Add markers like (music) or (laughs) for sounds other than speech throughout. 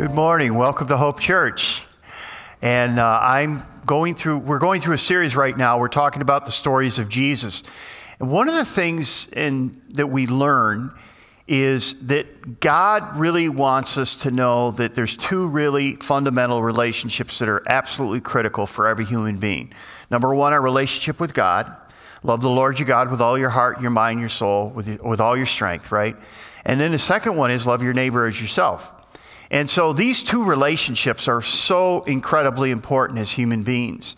Good morning. Welcome to Hope Church. And uh, I'm going through, we're going through a series right now. We're talking about the stories of Jesus. And one of the things in, that we learn is that God really wants us to know that there's two really fundamental relationships that are absolutely critical for every human being. Number one, our relationship with God. Love the Lord your God with all your heart, your mind, your soul, with, with all your strength, right? And then the second one is love your neighbor as yourself. And so these two relationships are so incredibly important as human beings.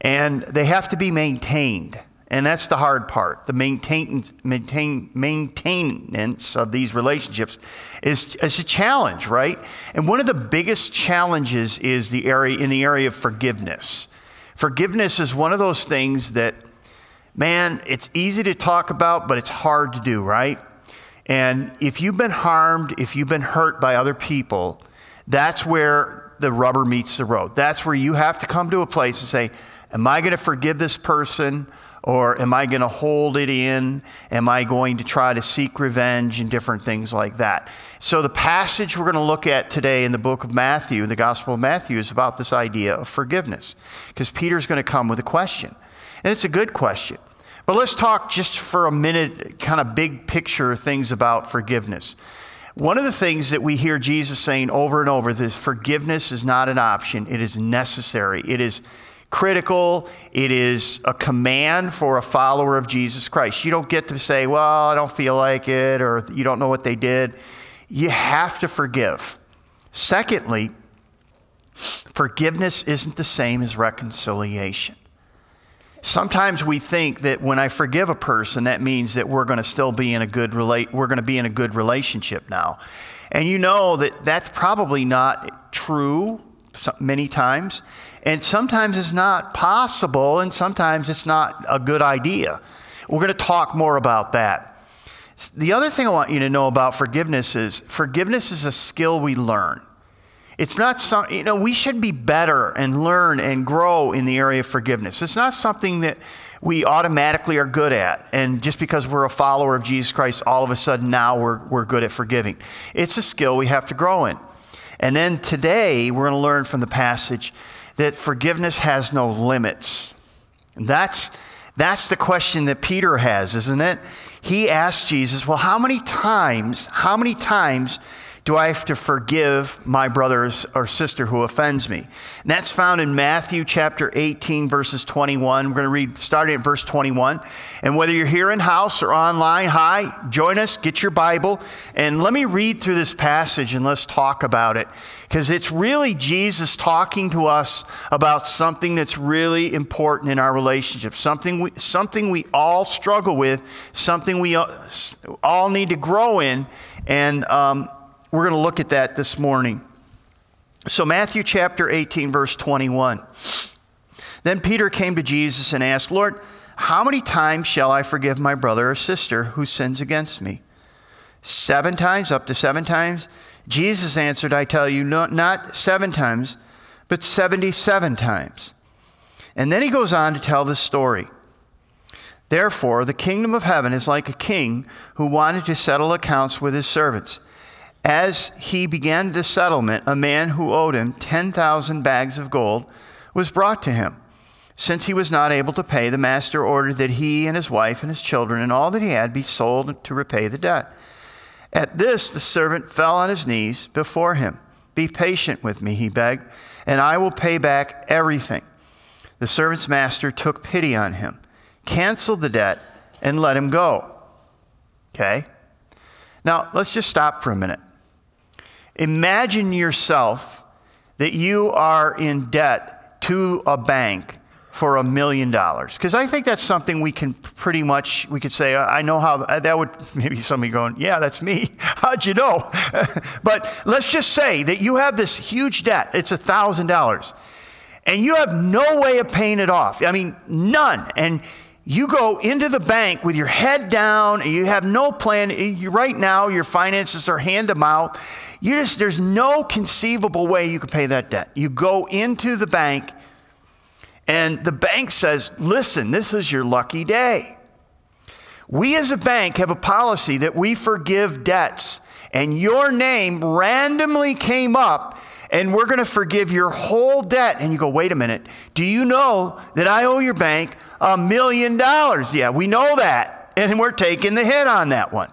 And they have to be maintained. And that's the hard part. The maintain, maintain, maintenance of these relationships is, is a challenge, right? And one of the biggest challenges is the area in the area of forgiveness. Forgiveness is one of those things that, man, it's easy to talk about, but it's hard to do, right? And if you've been harmed, if you've been hurt by other people, that's where the rubber meets the road. That's where you have to come to a place and say, Am I going to forgive this person? Or am I going to hold it in? Am I going to try to seek revenge and different things like that? So, the passage we're going to look at today in the book of Matthew, the Gospel of Matthew, is about this idea of forgiveness. Because Peter's going to come with a question. And it's a good question. But let's talk just for a minute, kind of big picture things about forgiveness. One of the things that we hear Jesus saying over and over is forgiveness is not an option, it is necessary. It is critical. It is a command for a follower of Jesus Christ. You don't get to say, well, I don't feel like it, or you don't know what they did. You have to forgive. Secondly, forgiveness isn't the same as reconciliation. Sometimes we think that when I forgive a person, that means that we're going to still be in a good relate. We're going to be in a good relationship now, and you know that that's probably not true many times, and sometimes it's not possible, and sometimes it's not a good idea. We're going to talk more about that. The other thing I want you to know about forgiveness is forgiveness is a skill we learn. It's not some, you know, we should be better and learn and grow in the area of forgiveness. It's not something that we automatically are good at. And just because we're a follower of Jesus Christ, all of a sudden now we're, we're good at forgiving. It's a skill we have to grow in. And then today, we're going to learn from the passage that forgiveness has no limits. And that's, that's the question that Peter has, isn't it? He asked Jesus, Well, how many times, how many times do I have to forgive my brother or sister who offends me? And that's found in Matthew chapter 18, verses 21. We're going to read starting at verse 21. And whether you're here in house or online, hi, join us, get your Bible, and let me read through this passage and let's talk about it. Because it's really Jesus talking to us about something that's really important in our relationship, something we, something we all struggle with, something we all need to grow in. And um, we're going to look at that this morning. So, Matthew chapter 18, verse 21. Then Peter came to Jesus and asked, Lord, how many times shall I forgive my brother or sister who sins against me? Seven times, up to seven times? Jesus answered, I tell you, not, seven times, but 77 times. And then he goes on to tell this story. Therefore, the kingdom of heaven is like a king who wanted to settle accounts with his servants. As he began the settlement, a man who owed him 10,000 bags of gold was brought to him. Since he was not able to pay, the master ordered that he and his wife and his children and all that he had be sold to repay the debt. At this, the servant fell on his knees before him. Be patient with me, he begged, and I will pay back everything. The servant's master took pity on him, canceled the debt, and let him go. Okay? Now, let's just stop for a minute. Imagine yourself that you are in debt to a bank for a million dollars. Because i think that's something we can pretty much we could say i know how uh, that would (laughs) maybe somebody going yeah that's me. (laughs) How'd you know? (laughs) But let's just say that you have this huge debt. It's a thousand dollars. And you have no way of paying it off. I mean none. And you go into the bank with your head down and you have no plan you, right now your finances are hand to mouth you just, there's no conceivable way you could pay that debt. You go into the bank, and the bank says, Listen, this is your lucky day. We as a bank have a policy that we forgive debts and your name randomly came up and we're going to forgive your whole debt. And you go, wait a minute, do you know that I owe your bank a million dollars? Yeah, we know that. And we're taking the hit on that one.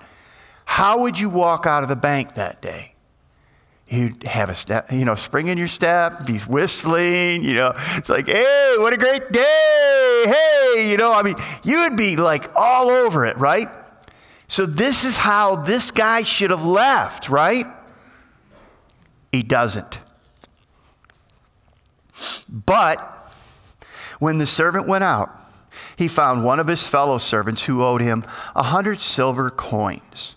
How would you walk out of the bank that day? You'd have a step, you know, spring in your step, be whistling, you know. It's like, hey, what a great day. Hey, you know, I mean, you would be like all over it, right? So, this is how this guy should have left, right? He doesn't. But when the servant went out, he found one of his fellow servants who owed him a hundred silver coins.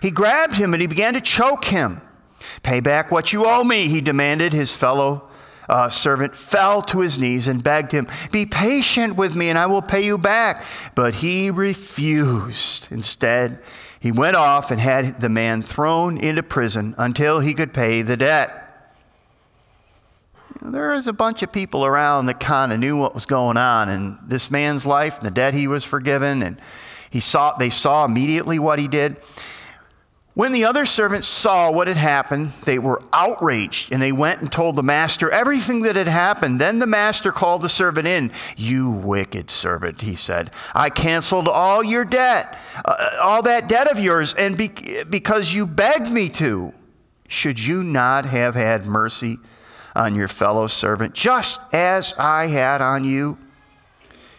He grabbed him and he began to choke him. Pay back what you owe me, he demanded. His fellow uh, servant fell to his knees and begged him, Be patient with me and I will pay you back. But he refused. Instead, he went off and had the man thrown into prison until he could pay the debt there was a bunch of people around that kind of knew what was going on in this man's life, and the debt he was forgiven, and he saw, they saw immediately what he did. When the other servants saw what had happened, they were outraged and they went and told the master everything that had happened. Then the master called the servant in. You wicked servant, he said. I canceled all your debt, uh, all that debt of yours, and be- because you begged me to. Should you not have had mercy on your fellow servant, just as I had on you.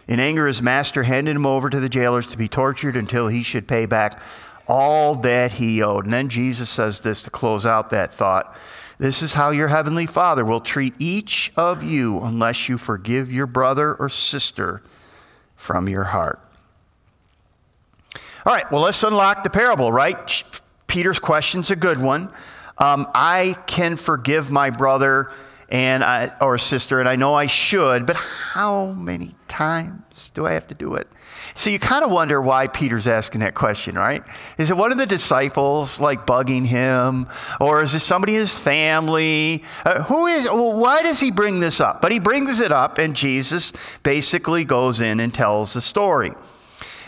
In anger, his master handed him over to the jailers to be tortured until he should pay back all that he owed. And then Jesus says this to close out that thought This is how your heavenly Father will treat each of you unless you forgive your brother or sister from your heart. All right, well, let's unlock the parable, right? Peter's question's a good one. Um, I can forgive my brother and I, or sister, and I know I should, but how many times do I have to do it? So you kind of wonder why Peter's asking that question, right? Is it one of the disciples like bugging him, or is it somebody in his family? Uh, who is? Well, why does he bring this up? But he brings it up, and Jesus basically goes in and tells the story.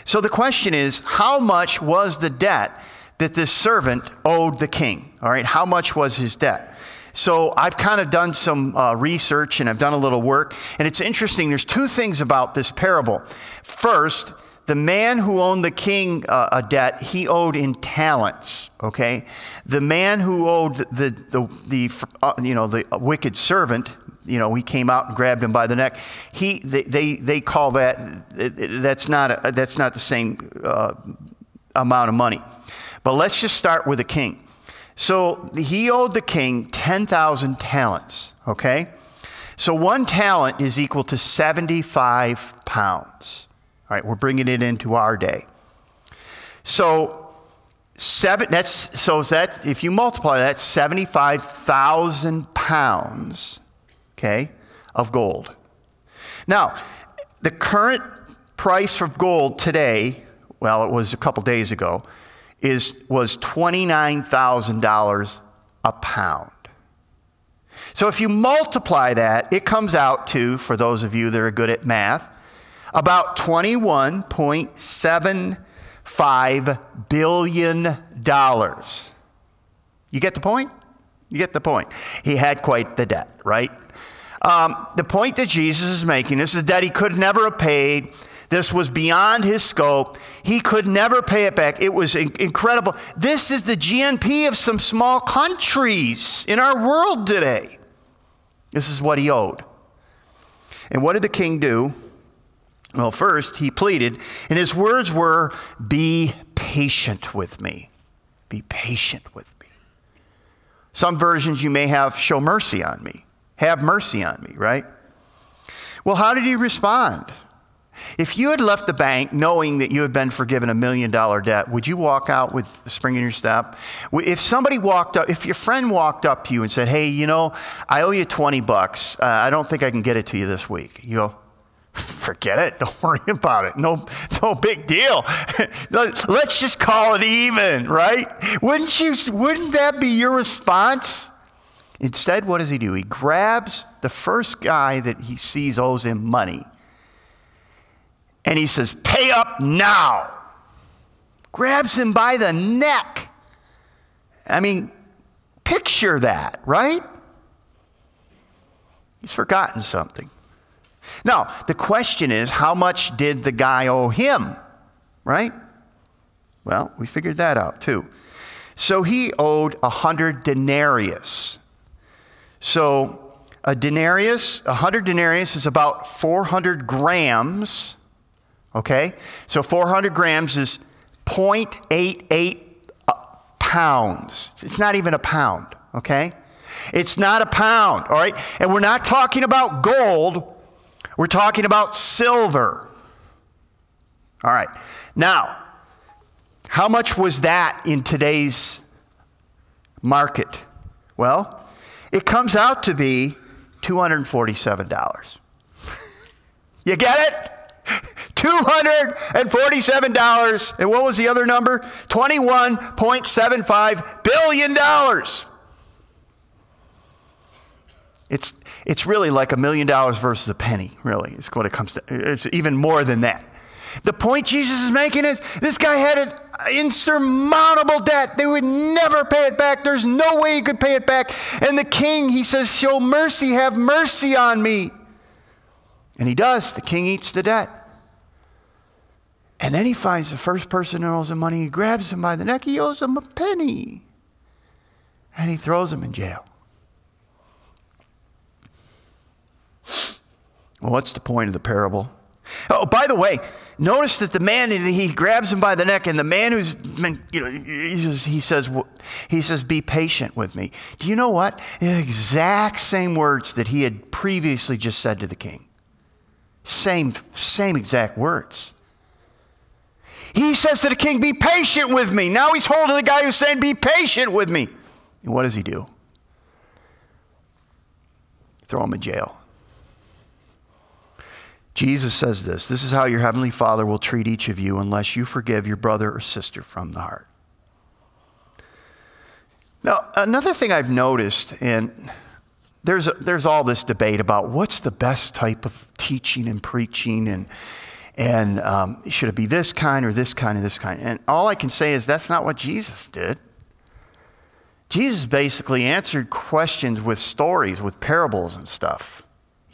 So the question is, how much was the debt that this servant owed the king? All right, how much was his debt? So I've kind of done some uh, research and I've done a little work. And it's interesting. There's two things about this parable. First, the man who owned the king uh, a debt, he owed in talents. Okay, the man who owed the the the uh, you know the wicked servant, you know, he came out and grabbed him by the neck. He they they, they call that that's not a, that's not the same uh, amount of money. But let's just start with the king. So he owed the king 10,000 talents, okay? So one talent is equal to 75 pounds. All right, we're bringing it into our day. So seven, that's, so that, if you multiply that, 75,000 pounds, okay, of gold. Now, the current price of gold today, well, it was a couple days ago, is, was $29,000 a pound. So if you multiply that, it comes out to, for those of you that are good at math, about $21.75 billion. You get the point? You get the point. He had quite the debt, right? Um, the point that Jesus is making this is that he could never have paid this was beyond his scope. He could never pay it back. It was incredible. This is the GNP of some small countries in our world today. This is what he owed. And what did the king do? Well, first, he pleaded, and his words were, Be patient with me. Be patient with me. Some versions you may have, Show mercy on me. Have mercy on me, right? Well, how did he respond? If you had left the bank knowing that you had been forgiven a million dollar debt, would you walk out with a spring in your step? If somebody walked up, if your friend walked up to you and said, Hey, you know, I owe you 20 bucks. Uh, I don't think I can get it to you this week. You go, (laughs) Forget it. Don't (laughs) worry about it. No, no big deal. (laughs) Let's just call it even, right? Wouldn't you, wouldn't that be your response? Instead, what does he do? He grabs the first guy that he sees owes him money and he says, Pay up now. Grabs him by the neck. I mean, picture that, right? He's forgotten something. Now, the question is how much did the guy owe him, right? Well, we figured that out too. So he owed a hundred denarius. So a denarius, a hundred denarius is about 400 grams. Okay? So 400 grams is 0.88 uh, pounds. It's not even a pound, okay? It's not a pound, all right? And we're not talking about gold, we're talking about silver. All right. Now, how much was that in today's market? Well, it comes out to be $247. (laughs) you get it? $247. And what was the other number? $21.75 billion. It's, it's really like a million dollars versus a penny, really. It's what it comes to. It's even more than that. The point Jesus is making is this guy had an insurmountable debt. They would never pay it back. There's no way he could pay it back. And the king, he says, Show mercy, have mercy on me. And he does. The king eats the debt. And then he finds the first person who owes him money. He grabs him by the neck. He owes him a penny. And he throws him in jail. Well, what's the point of the parable? Oh, by the way, notice that the man he grabs him by the neck, and the man who's you know he says he says, he says be patient with me. Do you know what? The exact same words that he had previously just said to the king. Same same exact words. He says to the king, "Be patient with me." Now he's holding the guy who's saying, "Be patient with me." And what does he do? Throw him in jail. Jesus says this this is how your heavenly Father will treat each of you unless you forgive your brother or sister from the heart. Now, another thing I've noticed, and there's, there's all this debate about what's the best type of teaching and preaching, and, and um, should it be this kind or this kind or this kind? And all I can say is that's not what Jesus did. Jesus basically answered questions with stories, with parables and stuff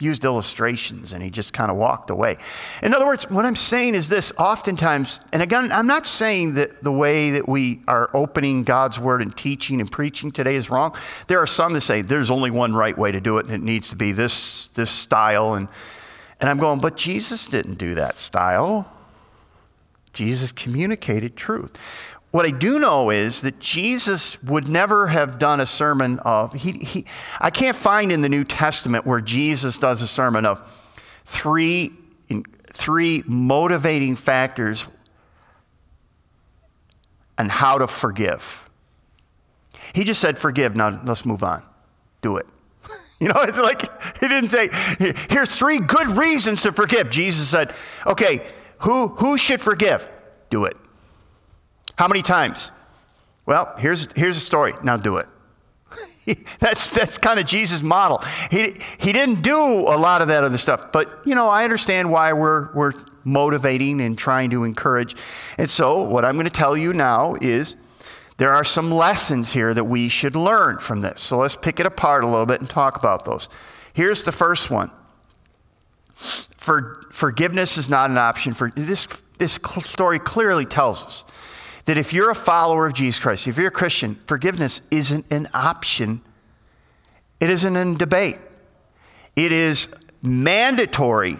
used illustrations and he just kind of walked away. In other words, what I'm saying is this oftentimes, and again, I'm not saying that the way that we are opening God's word and teaching and preaching today is wrong. There are some that say there's only one right way to do it and it needs to be this, this style. And, and I'm going, but Jesus didn't do that style. Jesus communicated truth. What I do know is that Jesus would never have done a sermon of, he, he, I can't find in the New Testament where Jesus does a sermon of three, three motivating factors and how to forgive. He just said, forgive, now let's move on. Do it. (laughs) You know, like he didn't say, here's three good reasons to forgive. Jesus said, okay, who, who should forgive? Do it. How many times? Well, here's, here's a story. Now do it. (laughs) that's that's kind of Jesus' model. He, he didn't do a lot of that other stuff, but you know, I understand why we're, we're motivating and trying to encourage. And so, what I'm going to tell you now is there are some lessons here that we should learn from this. So, let's pick it apart a little bit and talk about those. Here's the first one For, Forgiveness is not an option. For, this, this story clearly tells us that if you're a follower of Jesus Christ, if you're a Christian, forgiveness isn't an option, it isn't in debate. It is mandatory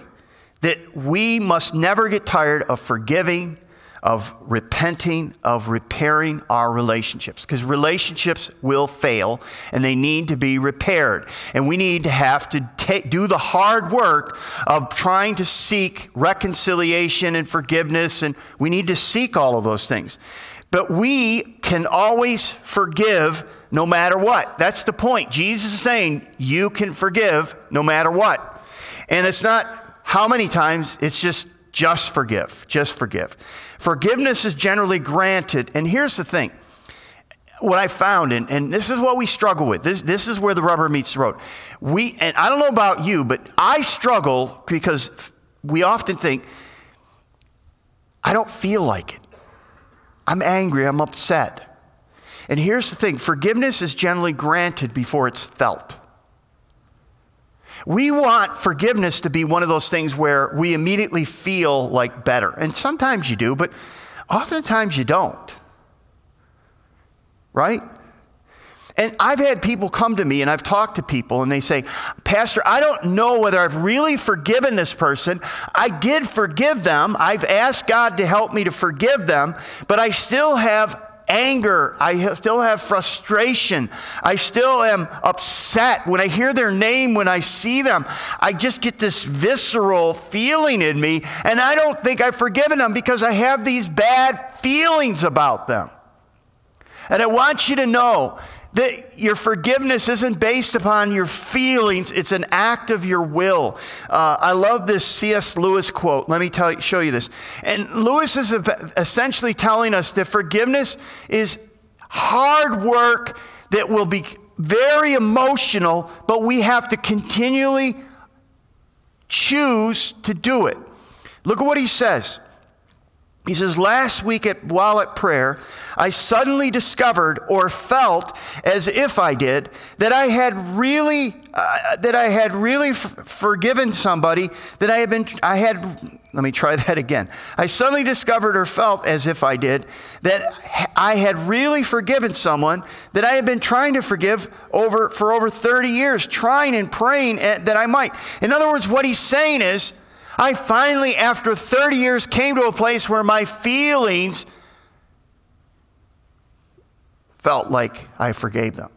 that we must never get tired of forgiving, of repenting, of repairing our relationships. Because relationships will fail and they need to be repaired. And we need to have to take, do the hard work of trying to seek reconciliation and forgiveness. And we need to seek all of those things. But we can always forgive no matter what. That's the point. Jesus is saying you can forgive no matter what. And it's not how many times, it's just just forgive. Just forgive. Forgiveness is generally granted. And here's the thing what I found, and, and this is what we struggle with. This, this is where the rubber meets the road. We, and I don't know about you, but I struggle because we often think, I don't feel like it. I'm angry, I'm upset. And here's the thing forgiveness is generally granted before it's felt. We want forgiveness to be one of those things where we immediately feel like better. And sometimes you do, but oftentimes you don't. Right? And I've had people come to me and I've talked to people and they say, Pastor, I don't know whether I've really forgiven this person. I did forgive them. I've asked God to help me to forgive them, but I still have anger. I still have frustration. I still am upset. When I hear their name, when I see them, I just get this visceral feeling in me, and I don't think I've forgiven them because I have these bad feelings about them. And I want you to know that your forgiveness isn't based upon your feelings, it's an act of your will. Uh, I love this C.S. Lewis quote. Let me tell you, show you this. And Lewis is essentially telling us that forgiveness is hard work that will be very emotional, but we have to continually choose to do it. Look at what he says. He says, Last week at, while at prayer, I suddenly discovered or felt as if I did that I had really, uh, that I had really f- forgiven somebody that I had been, I had, let me try (laughs) that again. I suddenly discovered or felt as if I did that I had really forgiven someone that I had been trying to forgive over, for over 30 years, trying and praying that I might. In other words, what he's saying is, I finally, after 30 years, came to a place where my feelings felt like I forgave them.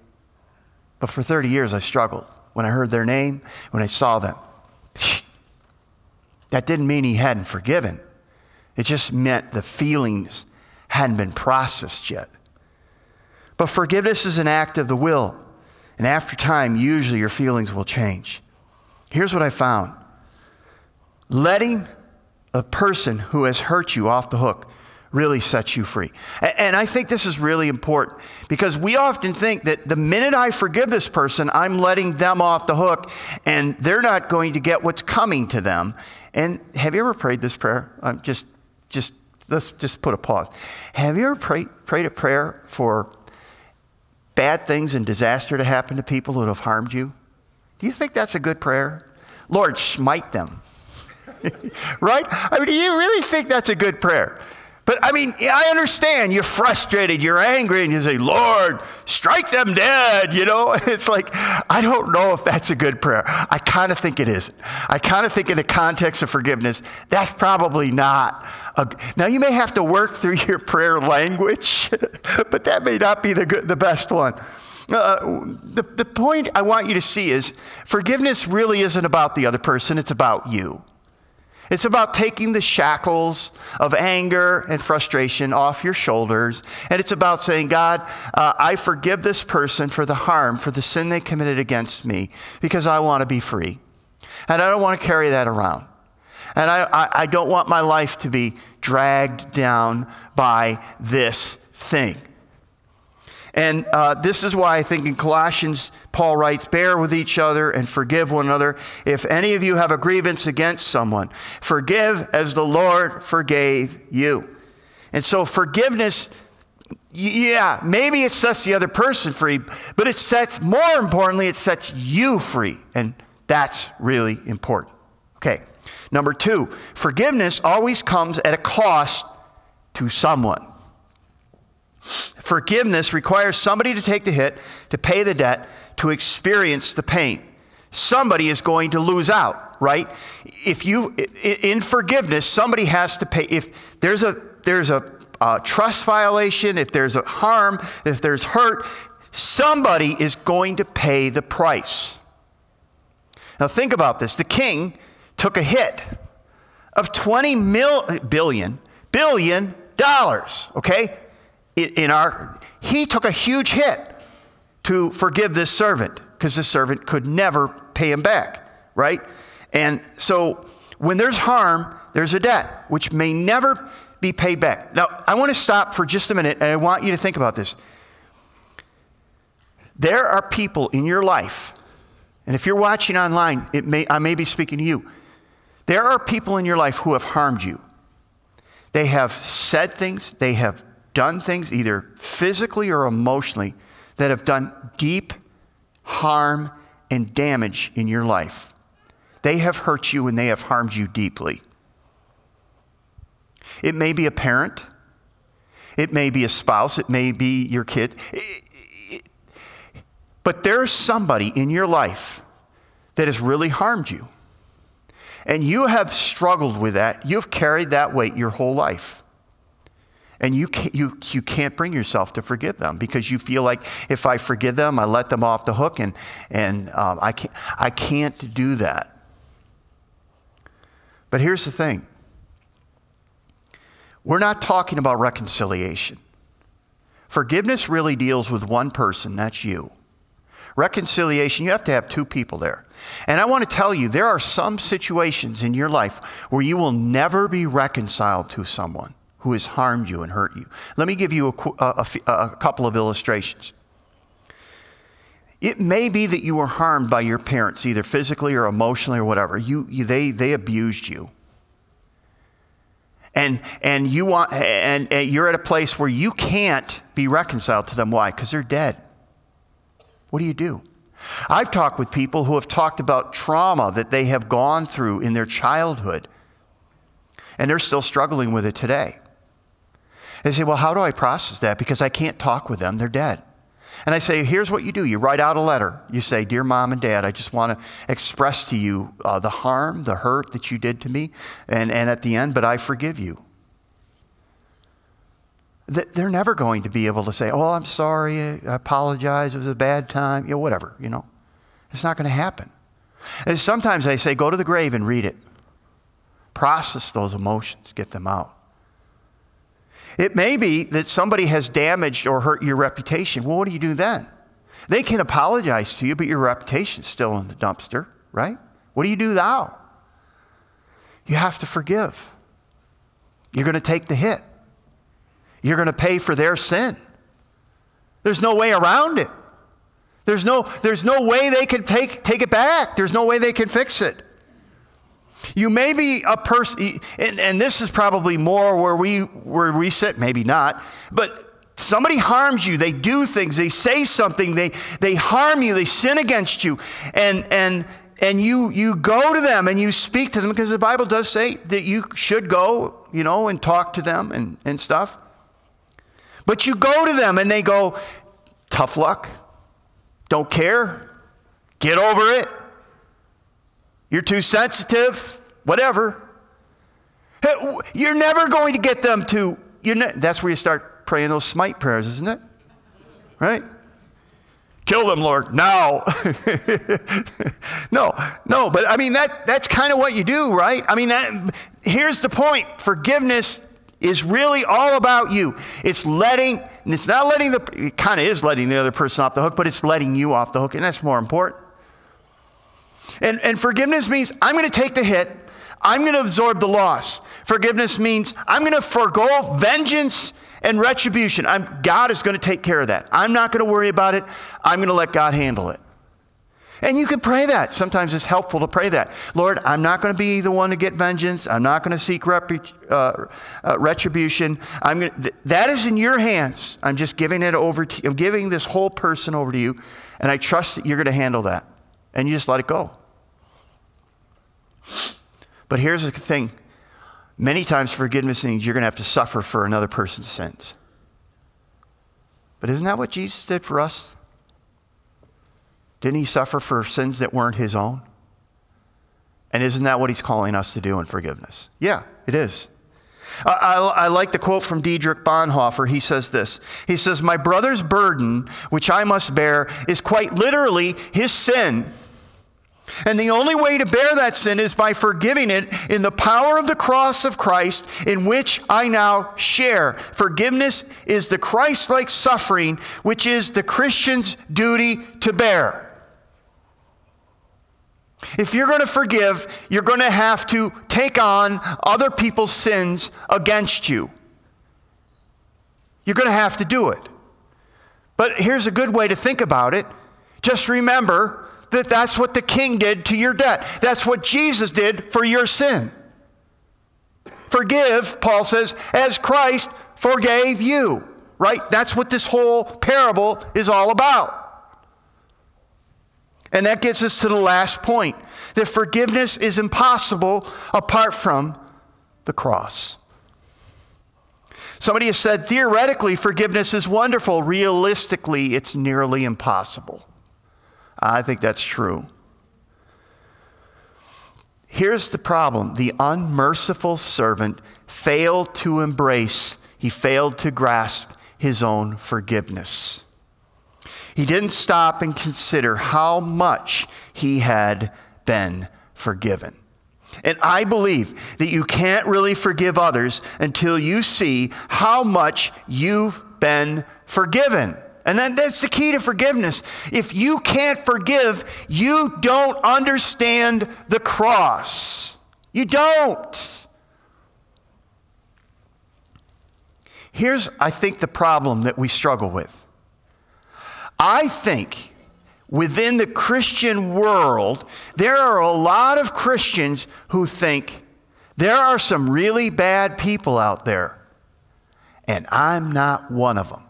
But for 30 years, I struggled when I heard their name, when I saw them. That didn't mean he hadn't forgiven, it just meant the feelings hadn't been processed yet. But forgiveness is an act of the will. And after time, usually your feelings will change. Here's what I found letting a person who has hurt you off the hook really sets you free. And I think this is really important because we often think that the minute I forgive this person, I'm letting them off the hook and they're not going to get what's coming to them. And have you ever prayed this prayer? I'm just, just, let's just put a pause. Have you ever prayed, prayed a prayer for bad things and disaster to happen to people who have harmed you? Do you think that's a good prayer? Lord, smite them. (laughs) right? I mean, do you really think that's a good prayer? But I mean, I understand you're frustrated, you're angry, and you say, Lord, strike them dead. You know, (laughs) it's like, I don't know if that's a good prayer. I kind of think it isn't. I kind of think, in the context of forgiveness, that's probably not. A, now, you may have to work through (laughs) your prayer language, but that may not be the, good, the best one. Uh, the, the point I want you to see is forgiveness really isn't about the other person, it's about you. It's about taking the shackles of anger and frustration off your shoulders. And it's about saying, God, uh, I forgive this person for the harm, for the sin they committed against me, because I want to be free. And I don't want to carry that around. And I, I, I don't want my life to be dragged down by this thing. And uh, this is why I think in Colossians, Paul writes, Bear with each other and forgive one another. If any of you have a grievance against someone, forgive as the Lord forgave you. And so forgiveness, yeah, maybe it sets the other person free, but it sets, more importantly, it sets you free. And that's really important. Okay. Number two, forgiveness always comes at a cost to someone. Forgiveness requires somebody to take the hit, to pay the debt, to experience the pain. Somebody is going to lose out, right? If you in forgiveness, somebody has to pay. If there's a there's a, a trust violation, if there's a harm, if there's hurt, somebody is going to pay the price. Now think about this. The king took a hit of 20 mil, billion billion dollars, okay? In our, he took a huge hit to forgive this servant because the servant could never pay him back, right? And so when there's harm, there's a debt which may never be paid back. Now, I want to stop for just a minute and I want you to think about this. There are people in your life, and if you're watching online, it may, I may be speaking to you. There are people in your life who have harmed you. They have said things, they have done things either physically or emotionally that have done deep harm and damage in your life. They have hurt you and they have harmed you deeply. It may be a parent, it may be a spouse, it may be your kid. But there's somebody in your life that has really harmed you. And you have struggled with that. You've carried that weight your whole life. And you can't, you, you can't bring yourself to forgive them because you feel like if I forgive them, I let them off the hook, and, and um, I, can't, I can't do that. But here's the thing we're not talking about reconciliation. Forgiveness really deals with one person, that's you. Reconciliation, you have to have two people there. And I want to tell you, there are some situations in your life where you will never be reconciled to someone who has harmed you and hurt you. Let me give you a, a, a, a couple of illustrations. It may be that you were harmed by your parents, either physically or emotionally or whatever. You, you, they, they abused you. And, and, you want, and, and you're at a place where you can't be reconciled to them. Why? Because they're dead. What do you do? I've talked with people who have talked about trauma that they have gone through in their childhood, and they're still struggling with it today. They say, Well, how do I process that? Because I can't talk with them, they're dead. And I say, Here's what you do you write out a letter. You say, Dear mom and dad, I just want to express to you uh, the harm, the hurt that you did to me, and, and at the end, but I forgive you. They're never going to be able to say, Oh, I'm sorry, I apologize, it was a bad time, you know, whatever, you know. It's not going to happen. And sometimes I say, Go to the grave and read it. Process those emotions, get them out. It may be that somebody has damaged or hurt your reputation. Well, what do you do then? They can apologize to you, but your reputation's still in the dumpster, right? What do you do now? You have to forgive. You're going to take the hit. You're going to pay for their sin. There's no way around it. There's no, there's no way they can take, take it back. There's no way they can fix it. You may be a person, and, and this is probably more where we, where we sit, maybe not, but somebody harms you, they do things, they say something, they, they harm you, they sin against you, and, and, and you, you go to them and you speak to them because the Bible does say that you should go, you know, and talk to them and, and stuff. But you go to them and they go, tough luck, don't care, get over it. You're too sensitive, whatever. You're never going to get them to, ne- that's where you start praying those smite prayers, isn't it? Right? Kill them, Lord, now. (laughs) no, no, but I mean, that, that's kind of what you do, right? I mean, that, here's the point forgiveness is really all about you. It's letting, it's not letting the, it kind of is letting the other person off the hook, but it's letting you off the hook, and that's more important. And, and forgiveness means I'm going to take the hit, I'm going to absorb the loss. Forgiveness means I'm going to forego vengeance and retribution. I'm, God is going to take care of that. I'm not going to worry about it. I'm going to let God handle it. And you can pray that. Sometimes it's helpful to pray that. Lord, I'm not going to be the one to get vengeance. I'm not going to seek rep- uh, uh, retribution. I'm going th- that is in your hands. I'm just giving it over to you. I'm giving this whole person over to you, and I trust that you're going to handle that. And you just let it go. But here's the thing many times forgiveness means you're going to have to suffer for another person's sins. But isn't that what Jesus did for us? Didn't he suffer for sins that weren't his own? And isn't that what he's calling us to do in forgiveness? Yeah, it is. I, I, I, like the quote from Dietrich Bonhoeffer. He says this He says, My brother's burden, which I must bear, is quite literally his sin. And the only way to bear that sin is by forgiving it in the power of the cross of Christ, in which I now share. Forgiveness is the Christ like suffering, which is the Christian's duty to bear. If you're going to forgive, you're going to have to take on other people's sins against you. You're going to have to do it. But here's a good way to think about it. Just remember that that's what the king did to your debt. That's what Jesus did for your sin. Forgive, Paul says, as Christ forgave you, right? That's what this whole parable is all about. And that gets us to the last point that forgiveness is impossible apart from the cross. Somebody has said theoretically, forgiveness is wonderful. Realistically, it's nearly impossible. I think that's true. Here's the problem the unmerciful servant failed to embrace, he failed to grasp his own forgiveness. He didn't stop and consider how much he had been forgiven. And I believe that you can't really forgive others until you see how much you've been forgiven. And then that's the key to forgiveness. If you can't forgive, you don't understand the cross. You don't. Here's, I think, the problem that we struggle with. I think within the Christian world, there are a lot of Christians who think there are some really bad people out there, and I'm not one of them.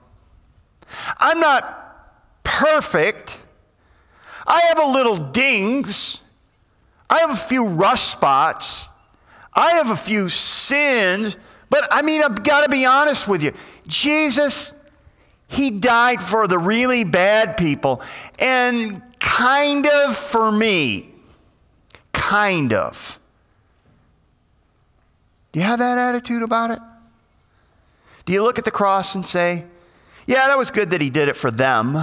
I'm not perfect. I have a little dings. I have a few rust spots. I have a few sins. But I mean, I've got to be honest with you. Jesus he died for the really bad people and kind of for me. Kind of. Do you have that attitude about it? Do you look at the cross and say, yeah, that was good that he did it for them,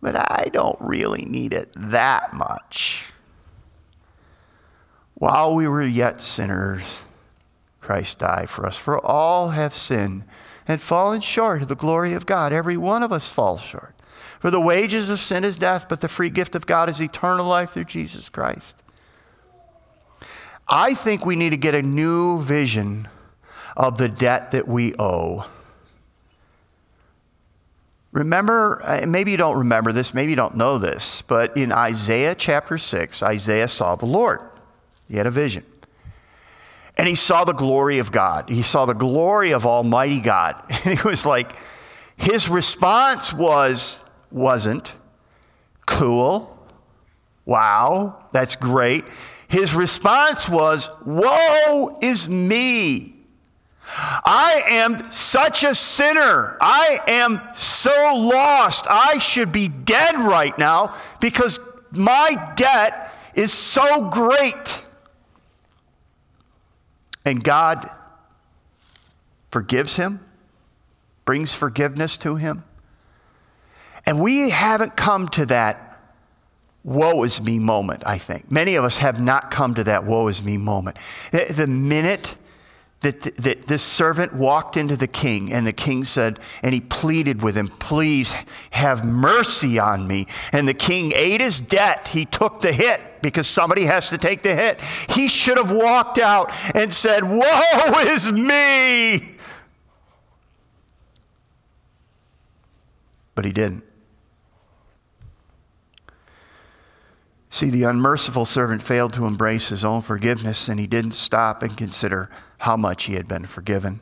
but I don't really need it that much? While we were yet sinners, Christ died for us. For all have sinned and fallen short of the glory of God. Every one of us falls short. For the wages of sin is death, but the free gift of God is eternal life through Jesus Christ. I think we need to get a new vision of the debt that we owe. Remember, uh, maybe you don't remember this, maybe you don't know this, but in Isaiah chapter 6, Isaiah saw the Lord. He had a vision and he saw the glory of God. He saw the glory of Almighty God. (laughs) And he was like, his response was, wasn't cool. Wow, that's great. His response was, Woe is me. I am such a sinner. I am so lost. I should be dead right now because my debt is so great. And God forgives him, brings forgiveness to him. And we haven't come to that woe is me moment, I think. Many of us have not come to that woe is me moment. The minute that, that this servant walked into the king, and the king said, and he pleaded with him, Please have mercy on me. And the king ate his debt. He took the hit because somebody has to take the hit. He should have walked out and said, Woe is me! But he didn't. See, the unmerciful servant failed to embrace his own forgiveness, and he didn't stop and consider how much he had been forgiven.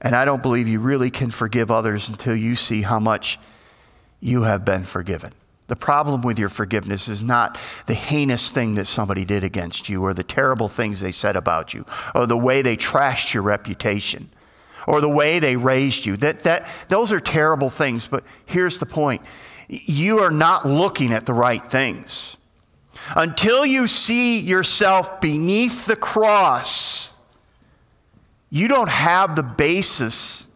And I don't believe you really can forgive others until you see how much you have been forgiven. The problem with your forgiveness is not the heinous thing that somebody did against you, or the terrible things they said about you, or the way they trashed your reputation, or the way they raised you. That, that, those are terrible things, but here's the point you are not looking at the right things. Until you see yourself beneath the cross, you don't have the basis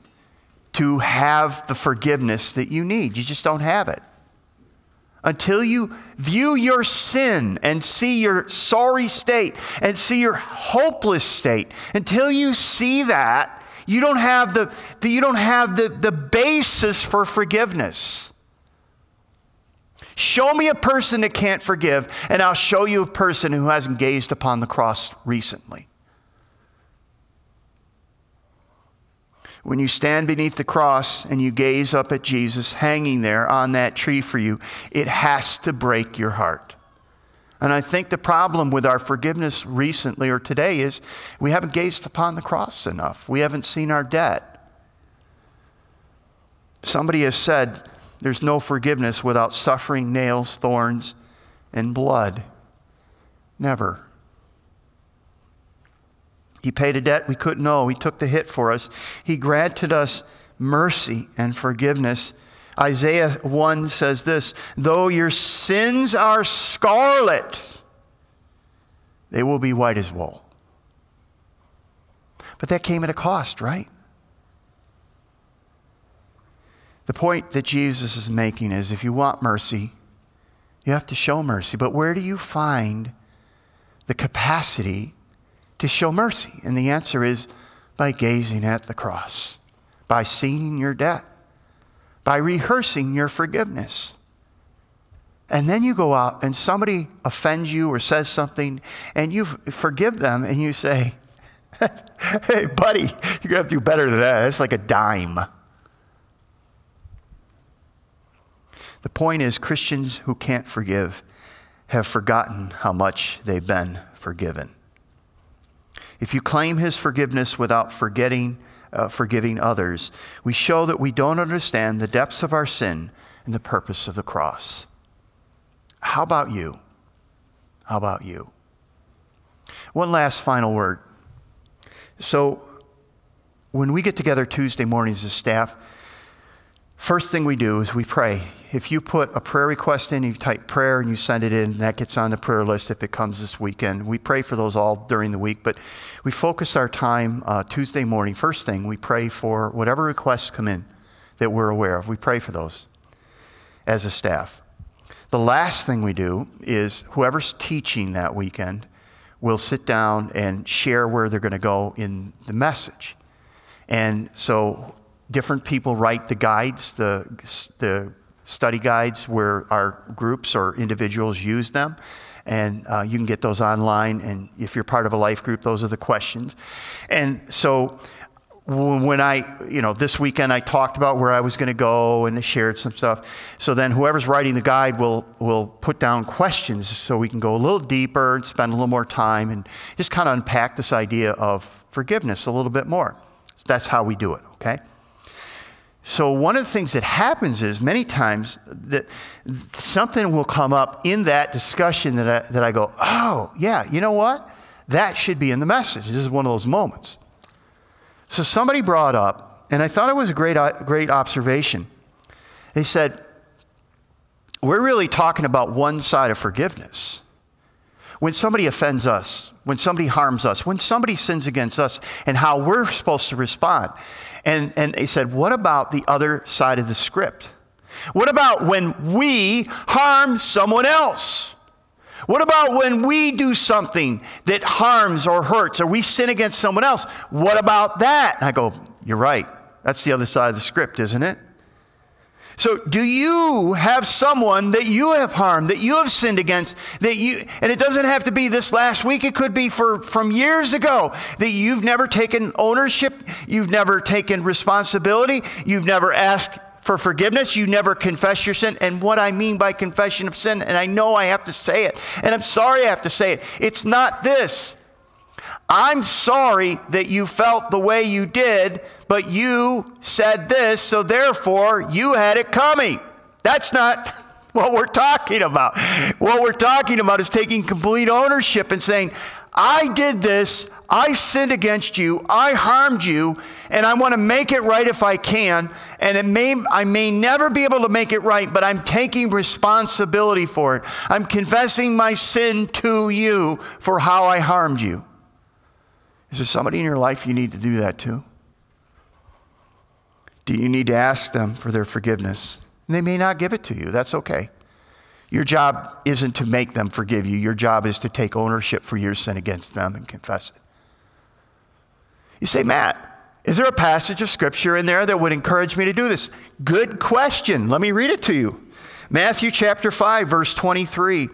to have the forgiveness that you need. You just don't have it. Until you view your sin and see your sorry state and see your hopeless state, until you see that, you don't have the, the you don't have the, the basis for forgiveness. Show me a person that can't forgive, and I'll show you a person who hasn't gazed upon the cross recently. When you stand beneath the cross and you gaze up at Jesus hanging there on that tree for you, it has to break your heart. And I think the problem with our forgiveness recently or today is we haven't gazed upon the cross enough. We haven't seen our debt. Somebody has said there's no forgiveness without suffering, nails, thorns, and blood. Never. He paid a debt we couldn't owe. He took the hit for us. He granted us mercy and forgiveness. Isaiah 1 says this Though your sins are scarlet, they will be white as wool. But that came at a cost, right? The point that Jesus is making is if you want mercy, you have to show mercy. But where do you find the capacity to show mercy? And the answer is by gazing at the cross, by seeing your debt, by rehearsing your forgiveness. And then you go out and somebody offends you or says something, and you forgive them and you say, (laughs) Hey, buddy, you're going to have to do better than that. It's like a dime. The point is, Christians who can't forgive have forgotten how much they've been forgiven. If you claim his forgiveness without forgetting, uh, forgiving others, we show that we don't understand the depths of our sin and the purpose of the cross. How about you? How about you? One last final word. So, when we get together Tuesday mornings as staff, first thing we do is we pray if you put a prayer request in, you type prayer and you send it in, that gets on the prayer list if it comes this weekend. We pray for those all during the week, but we focus our time uh, Tuesday morning. First thing, we pray for whatever requests come in that we're aware of. We pray for those as a staff. The last thing we do is whoever's teaching that weekend will sit down and share where they're going to go in the message. And so different people write the guides, the, the study guides where our groups or individuals use them. And uh, you can get those online. And if you're part of a life group, those are the questions. And so when I, you know, this weekend I talked about where I was going to go and shared some stuff. So then whoever's writing the guide will, will put down questions so we can go a little deeper and spend a little more time and just kind of unpack this idea of forgiveness a little bit more. So that's how we do it, okay? So, one of the things that happens is many times that something will come up in that discussion that I, that I go, oh, yeah, you know what? That should be in the message. This is one of those moments. So, somebody brought up, and I thought it was a great, uh, great observation. They said, we're really talking about one side of forgiveness. When somebody offends us, when somebody harms us, when somebody sins against us, and how we're supposed to respond. And, and they said, What about the other side of the script? What about when we harm someone else? What about when we do something that harms or hurts or we sin against someone else? What about that? And I go, You're right. That's the other side of the script, isn't it? So, do you have someone that you have harmed, that you have sinned against, that you, and it doesn't have to be this last week, it could be for, from years ago, that you've never taken ownership, you've never taken responsibility, you've never asked for forgiveness, you never confess your sin. And what I mean by confession of sin, and I know I have to say it, and I'm sorry I have to say it, it's not this. I'm sorry that you felt the way you did, but you said this, so therefore you had it coming. That's not (laughs) what we're talking about. What we're talking about is taking complete ownership and saying, I did this, I sinned against you, I harmed you, and I want to make it right if I can. And it may, I may never be able to make it right, but I'm taking responsibility for it. I'm confessing my sin to you for how I harmed you. Is there somebody in your life you need to do that to? Do you need to ask them for their forgiveness? And they may not give it to you. That's okay. Your job isn't to make them forgive you. Your job is to take ownership for your sin against them and confess it. You say, Matt, is there a passage of scripture in there that would encourage me to do this? Good question. Let me read it to you. Matthew chapter 5, verse 23.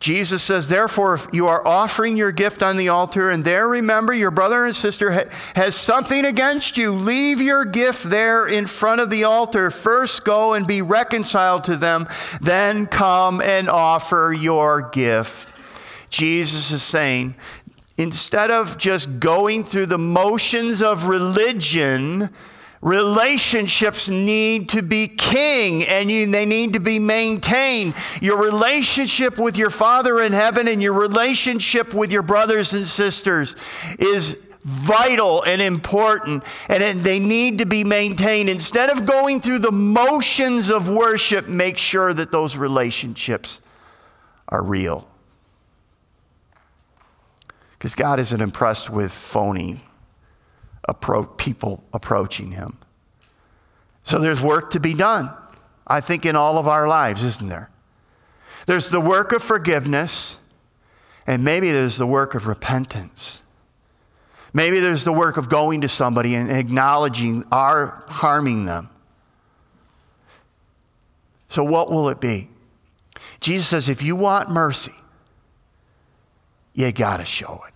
Jesus says, Therefore, if you are offering your gift on the altar, and there remember your brother and sister ha- has something against you, leave your gift there in front of the altar. First go and be reconciled to them, then come and offer your gift. Jesus is saying, instead of just going through the motions of religion, Relationships need to be king and you, they need to be maintained. Your relationship with your Father in heaven and your relationship with your brothers and sisters is vital and important, and they need to be maintained. Instead of going through the motions of worship, make sure that those relationships are real. Because God isn't impressed with phony appro- people approaching him. So there's work to be done, I think, in all of our lives, isn't there? There's the work of forgiveness, and maybe there's the work of repentance. Maybe there's the work of going to somebody and acknowledging our harming them. So, what will it be? Jesus says, if you want mercy, you got to show it.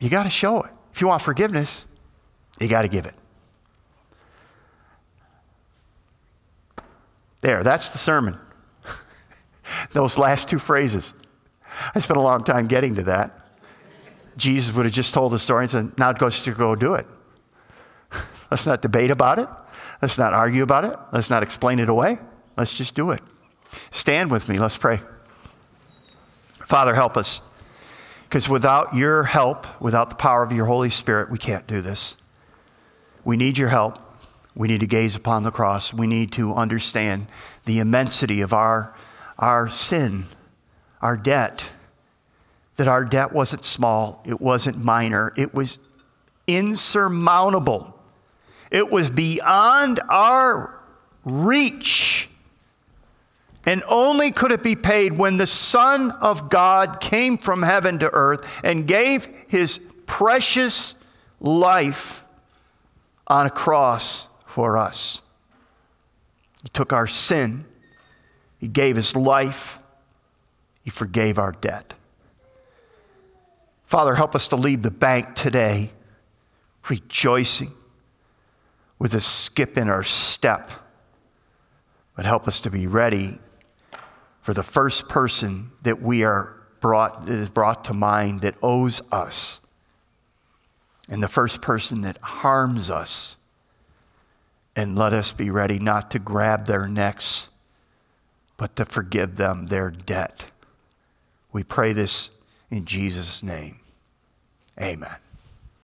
You got to show it. If you want forgiveness, you got to give it. There, that's the sermon. (laughs) Those last two phrases. I spent a long time getting to that. Jesus would have just told the story and said, now go, to go do it. (laughs) Let's not debate about it. Let's not argue about it. Let's not explain it away. Let's just do it. Stand with me. Let's pray. Father, help us. Because without your help, without the power of your Holy Spirit, we can't do this. We need your help. We need to gaze upon the cross. We need to understand the immensity of our, our sin, our debt. That our debt wasn't small, it wasn't minor, it was insurmountable. It was beyond our reach. And only could it be paid when the Son of God came from heaven to earth and gave his precious life on a cross for us. He took our sin, he gave his life, he forgave our debt. Father, help us to leave the bank today rejoicing with a skip in our step, but help us to be ready for the first person that we are brought that is brought to mind that owes us and the first person that harms us. And let us be ready not to grab their necks but to forgive them their debt. We pray this in Jesus name. Amen